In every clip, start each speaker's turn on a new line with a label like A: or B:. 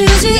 A: 주지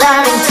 A: running